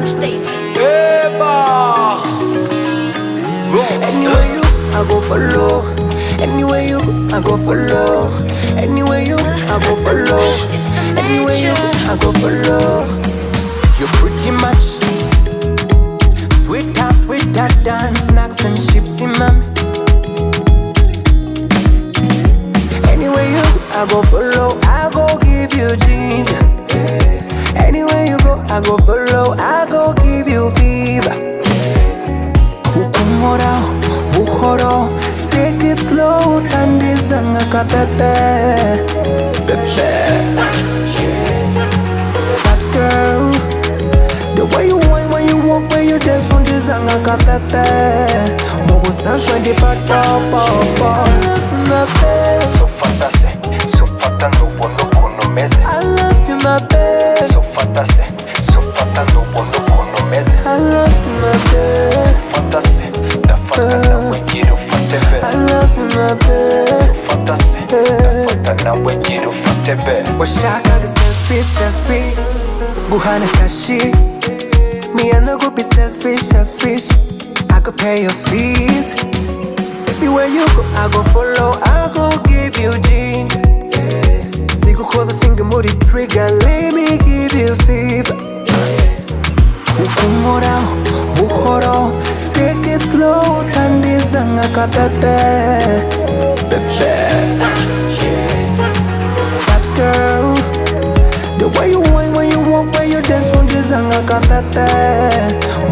backstage. Eba Anywhere you, I go follow. Anywhere you, I go follow. Anywhere you, I go follow. Anywhere you, magic. I go follow. You're pretty much sweet as sweet that dance, snacks and chips in mommy. Anywhere you, I go follow. I go give you ginger. Anywhere you go, I go follow. I go give you fever. Ukumora, buhoro Take it slow, tandiza ngaka pepe. Pepe. That girl The way you whine, when you walk, when you dance Undiza ngaka pepe. Mogo sanswa di patopo I love you, my babe. Sofata se sofata ntubona ukuntu umeze I love you, my babe. Sofata se nawe gira ufate be washakaga selfie selfie guhana kashi me selfish selfish I could pay your fees baby where you go I go follow I go give you ginger siku cause I think I'm the trigger let me give you fever ukumora buhoro take it slow tandiza ngaka ngaka pepe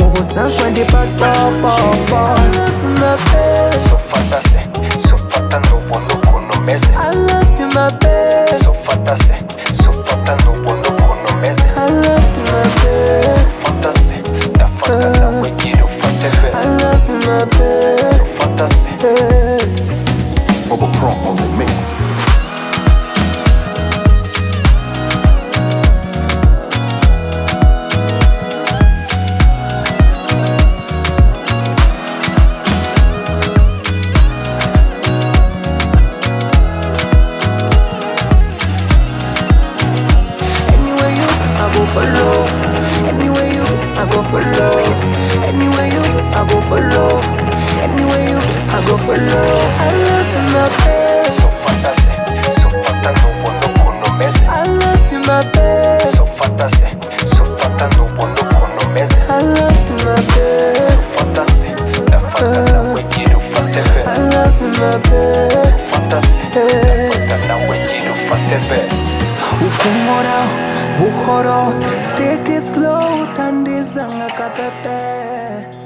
Mogo sanswa di patopo I love you, my babe sofata se sofata ntubona ukuntu umeze I love you, my babe. Sofata se sofata ntubona ukuntu umeze I love you, my babe. Fata se ndafata nawe gira ufate be I love you, my babe Anywhere you, I go follow. Anywhere you, I go follow. I love you, my babe. sofata se sofata ntubona ukuntu umeze I love you, my babe. sofata se sofata ntubona ukuntu umeze I love you, my babe. fata se ndafata nawe gira ufate be I love you, my babe. fata eh. se ndafata nawe gira ufate be Ukumora, buhoro, take it slow, tandiza ngaka pepe.